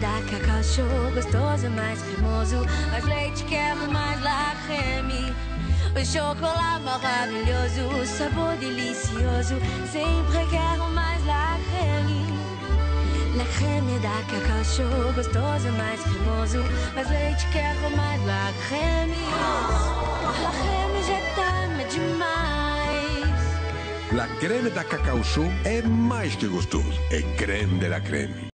da Cacau Show, gostoso, mais cremoso. Mais leite, quero mais la creme. O chocolate maravilhoso, sabor delicioso. Sempre quero mais la creme. La creme da Cacau Show, gostoso, mais cremoso. Mais leite, quero mais la creme. La creme já tá demais. La creme da Cacau Show é mais que gostoso. É creme de la creme.